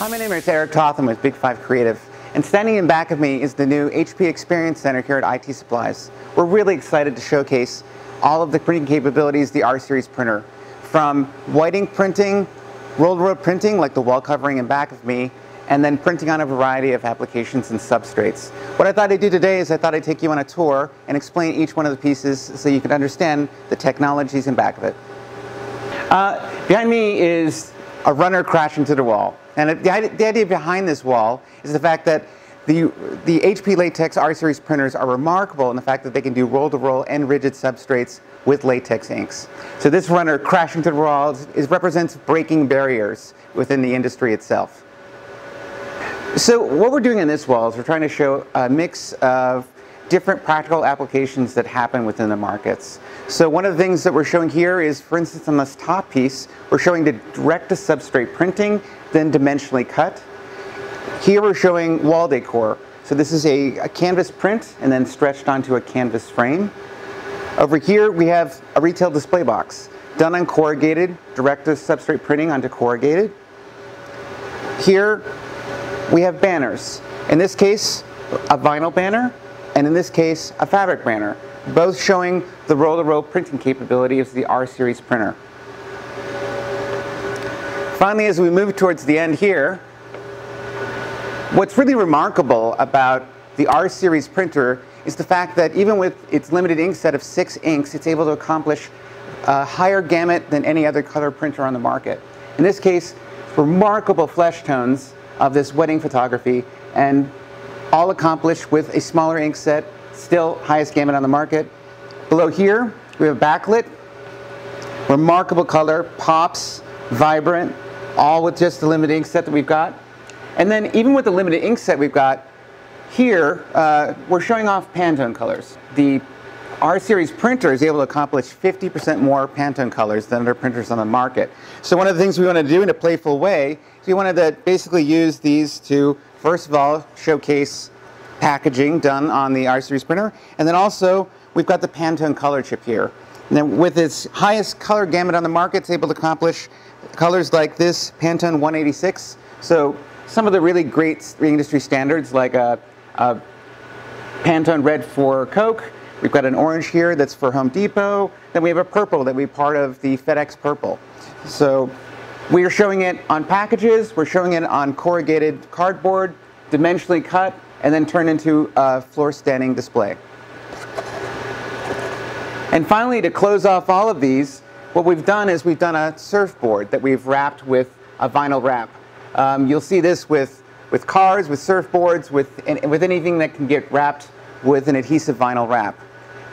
Hi, my name is Eric Totham with Big Five Creative. And standing in back of me is the new HP Experience Center here at IT Supplies. We're really excited to showcase all of the printing capabilities the R-Series printer. From white ink printing, roll-to-roll printing like the wall covering in back of me, and then printing on a variety of applications and substrates. What I thought I'd do today is I thought I'd take you on a tour and explain each one of the pieces so you can understand the technologies in back of it. Uh, behind me is a runner crashing to the wall. And the, the idea behind this wall is the fact that the, the HP Latex R-Series printers are remarkable in the fact that they can do roll-to-roll -roll and rigid substrates with latex inks. So this runner crashing to the wall is, represents breaking barriers within the industry itself. So what we're doing in this wall is we're trying to show a mix of different practical applications that happen within the markets. So one of the things that we're showing here is, for instance, on this top piece, we're showing the direct-to-substrate printing, then dimensionally cut. Here we're showing wall decor. So this is a, a canvas print and then stretched onto a canvas frame. Over here we have a retail display box done on corrugated, direct-to-substrate printing onto corrugated. Here we have banners. In this case, a vinyl banner and in this case, a fabric banner, both showing the roll-to-roll printing capability of the R-Series printer. Finally, as we move towards the end here, what's really remarkable about the R-Series printer is the fact that even with its limited ink set of six inks, it's able to accomplish a higher gamut than any other color printer on the market. In this case, remarkable flesh tones of this wedding photography and all accomplished with a smaller ink set, still highest gamut on the market. Below here, we have backlit, remarkable color, pops, vibrant, all with just the limited ink set that we've got. And then even with the limited ink set we've got, here, uh, we're showing off Pantone colors. The R-Series printer is able to accomplish 50% more Pantone colors than other printers on the market. So one of the things we want to do in a playful way is we wanted to basically use these to First of all, showcase packaging done on the R-Series printer. And then also, we've got the Pantone color chip here. And then with its highest color gamut on the market, it's able to accomplish colors like this Pantone 186. So some of the really great industry standards like a, a Pantone red for Coke. We've got an orange here that's for Home Depot. Then we have a purple that we part of the FedEx purple. So we are showing it on packages, we're showing it on corrugated cardboard, dimensionally cut, and then turned into a floor standing display. And finally, to close off all of these, what we've done is we've done a surfboard that we've wrapped with a vinyl wrap. Um, you'll see this with, with cars, with surfboards, with, with anything that can get wrapped with an adhesive vinyl wrap.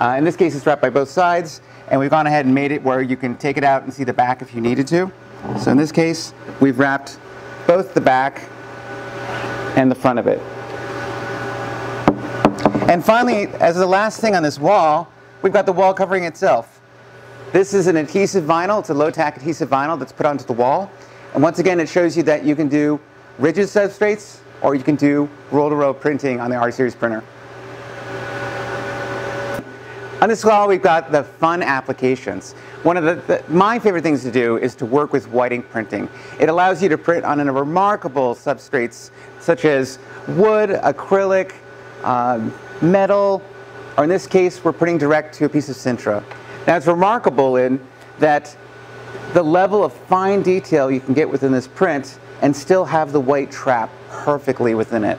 Uh, in this case, it's wrapped by both sides, and we've gone ahead and made it where you can take it out and see the back if you needed to. So in this case, we've wrapped both the back and the front of it. And finally, as the last thing on this wall, we've got the wall covering itself. This is an adhesive vinyl. It's a low-tack adhesive vinyl that's put onto the wall. And once again, it shows you that you can do rigid substrates or you can do roll-to-roll -roll printing on the R-Series printer. On this wall, we've got the fun applications. One of the, the, my favorite things to do is to work with white ink printing. It allows you to print on a remarkable substrates such as wood, acrylic, um, metal, or in this case, we're printing direct to a piece of Sintra. Now it's remarkable in that the level of fine detail you can get within this print and still have the white trap perfectly within it.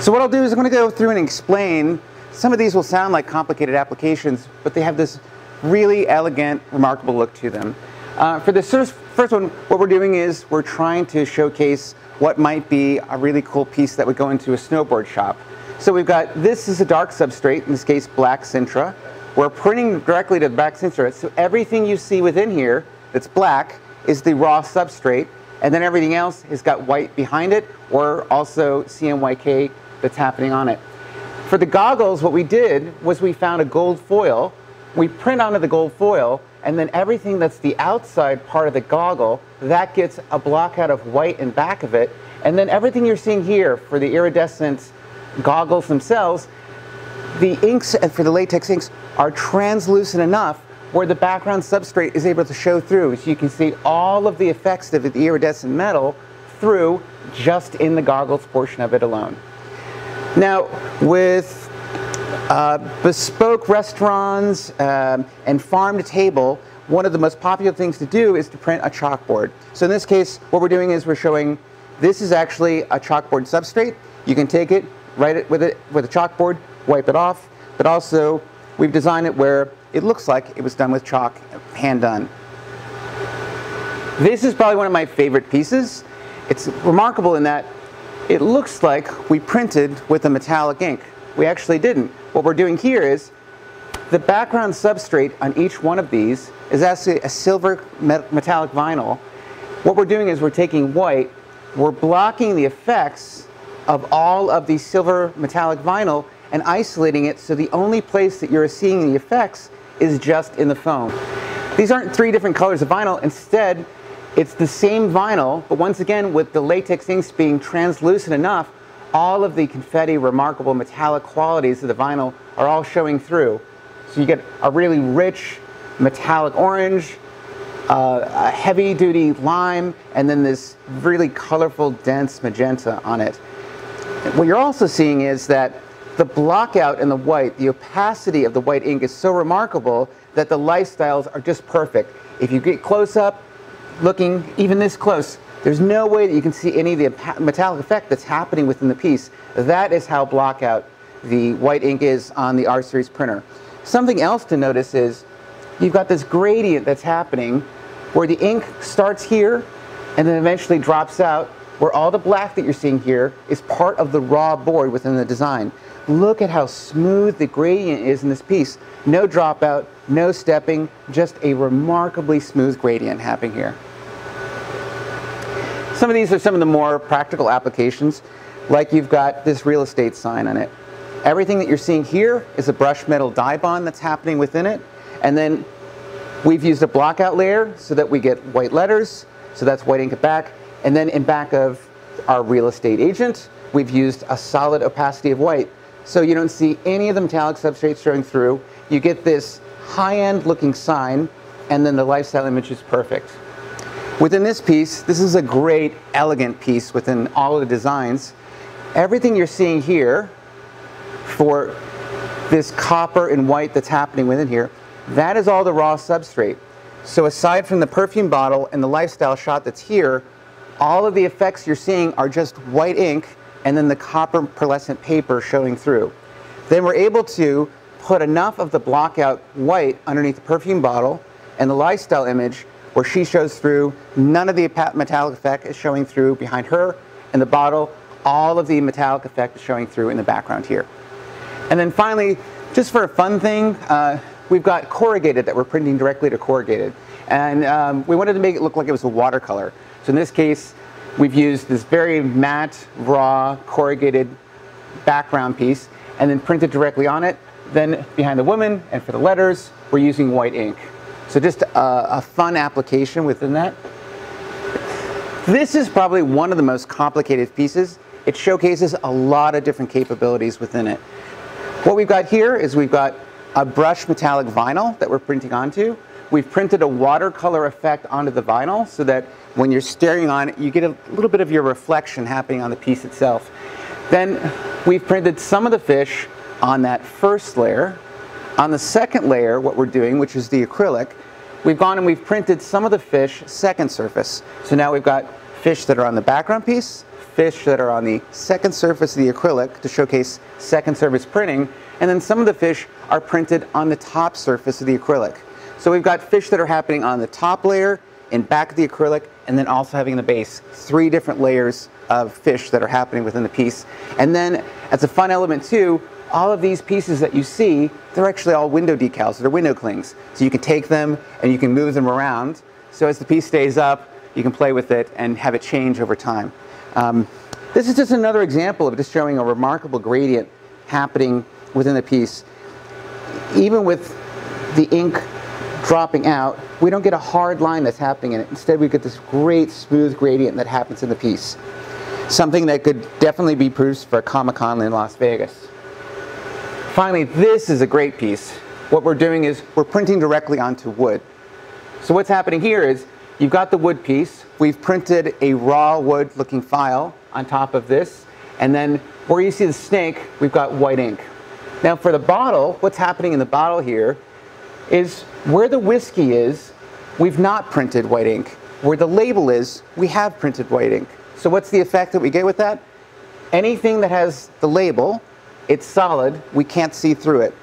So what I'll do is I'm going to go through and explain some of these will sound like complicated applications, but they have this really elegant, remarkable look to them. Uh, for this first one, what we're doing is we're trying to showcase what might be a really cool piece that would go into a snowboard shop. So we've got, this is a dark substrate, in this case black Sintra. We're printing directly to the black Sintra, so everything you see within here that's black is the raw substrate, and then everything else has got white behind it, or also CMYK that's happening on it. For the goggles, what we did was we found a gold foil. We print onto the gold foil, and then everything that's the outside part of the goggle, that gets a block out of white in back of it. And then everything you're seeing here for the iridescent goggles themselves, the inks uh, for the latex inks are translucent enough where the background substrate is able to show through. So you can see all of the effects of the iridescent metal through just in the goggles portion of it alone. Now, with uh, bespoke restaurants um, and farm to table, one of the most popular things to do is to print a chalkboard. So in this case, what we're doing is we're showing this is actually a chalkboard substrate. You can take it, write it with it with a chalkboard, wipe it off, but also we've designed it where it looks like it was done with chalk, hand done. This is probably one of my favorite pieces. It's remarkable in that it looks like we printed with a metallic ink. We actually didn't. What we're doing here is the background substrate on each one of these is actually a silver metallic vinyl. What we're doing is we're taking white, we're blocking the effects of all of the silver metallic vinyl and isolating it so the only place that you're seeing the effects is just in the foam. These aren't three different colors of vinyl. Instead, it's the same vinyl, but once again, with the latex inks being translucent enough, all of the confetti remarkable metallic qualities of the vinyl are all showing through. So you get a really rich metallic orange, uh, a heavy duty lime, and then this really colorful, dense magenta on it. What you're also seeing is that the blockout in the white, the opacity of the white ink is so remarkable that the lifestyles are just perfect. If you get close up, looking even this close, there's no way that you can see any of the metallic effect that's happening within the piece. That is how blockout the white ink is on the R-Series printer. Something else to notice is you've got this gradient that's happening where the ink starts here and then eventually drops out where all the black that you're seeing here is part of the raw board within the design. Look at how smooth the gradient is in this piece. No dropout, no stepping, just a remarkably smooth gradient happening here. Some of these are some of the more practical applications, like you've got this real estate sign on it. Everything that you're seeing here is a brush metal Dibond that's happening within it. And then we've used a blockout layer so that we get white letters, so that's white ink at back. And then in back of our real estate agent, we've used a solid opacity of white. So you don't see any of the metallic substrates showing through. You get this high-end looking sign, and then the lifestyle image is perfect. Within this piece, this is a great, elegant piece within all of the designs. Everything you're seeing here for this copper and white that's happening within here, that is all the raw substrate. So aside from the perfume bottle and the lifestyle shot that's here, all of the effects you're seeing are just white ink and then the copper pearlescent paper showing through. Then we're able to put enough of the blockout white underneath the perfume bottle and the lifestyle image where she shows through. None of the metallic effect is showing through behind her. and the bottle, all of the metallic effect is showing through in the background here. And then finally, just for a fun thing, uh, we've got corrugated that we're printing directly to corrugated. And um, we wanted to make it look like it was a watercolor. So in this case, we've used this very matte, raw, corrugated background piece and then printed directly on it. Then behind the woman and for the letters, we're using white ink. So just a, a fun application within that. This is probably one of the most complicated pieces. It showcases a lot of different capabilities within it. What we've got here is we've got a brushed metallic vinyl that we're printing onto. We've printed a watercolor effect onto the vinyl so that when you're staring on it, you get a little bit of your reflection happening on the piece itself. Then we've printed some of the fish on that first layer on the second layer, what we're doing, which is the acrylic, we've gone and we've printed some of the fish second surface. So now we've got fish that are on the background piece, fish that are on the second surface of the acrylic to showcase second surface printing, and then some of the fish are printed on the top surface of the acrylic. So we've got fish that are happening on the top layer, in back of the acrylic, and then also having the base. Three different layers of fish that are happening within the piece. And then, as a fun element too, all of these pieces that you see, they're actually all window decals, they're window clings. So you can take them and you can move them around. So as the piece stays up, you can play with it and have it change over time. Um, this is just another example of just showing a remarkable gradient happening within the piece. Even with the ink dropping out, we don't get a hard line that's happening in it. Instead, we get this great smooth gradient that happens in the piece. Something that could definitely be produced for a Comic-Con in Las Vegas. Finally, this is a great piece. What we're doing is we're printing directly onto wood. So what's happening here is you've got the wood piece. We've printed a raw wood looking file on top of this. And then where you see the snake, we've got white ink. Now for the bottle, what's happening in the bottle here is where the whiskey is, we've not printed white ink. Where the label is, we have printed white ink. So what's the effect that we get with that? Anything that has the label, it's solid, we can't see through it.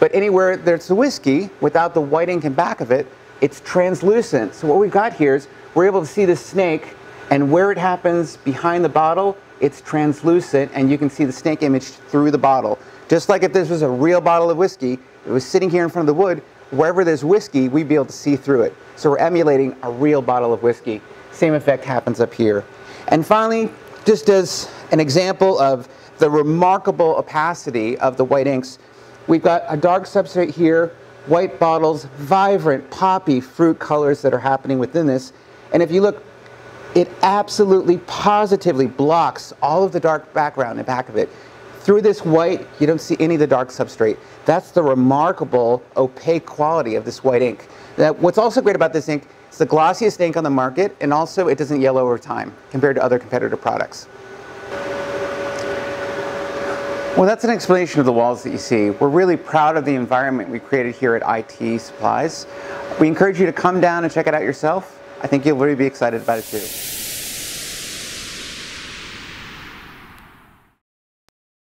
But anywhere there's the whiskey, without the white ink in back of it, it's translucent. So what we've got here is we're able to see the snake and where it happens behind the bottle, it's translucent and you can see the snake image through the bottle. Just like if this was a real bottle of whiskey, it was sitting here in front of the wood, wherever there's whiskey, we'd be able to see through it. So we're emulating a real bottle of whiskey. Same effect happens up here. And finally, just as an example of the remarkable opacity of the white inks, we've got a dark substrate here, white bottles, vibrant poppy fruit colors that are happening within this. And if you look, it absolutely positively blocks all of the dark background in the back of it. Through this white, you don't see any of the dark substrate. That's the remarkable opaque quality of this white ink. What's also great about this ink it's the glossiest ink on the market, and also it doesn't yellow over time compared to other competitor products. Well, that's an explanation of the walls that you see. We're really proud of the environment we created here at IT Supplies. We encourage you to come down and check it out yourself. I think you'll really be excited about it too.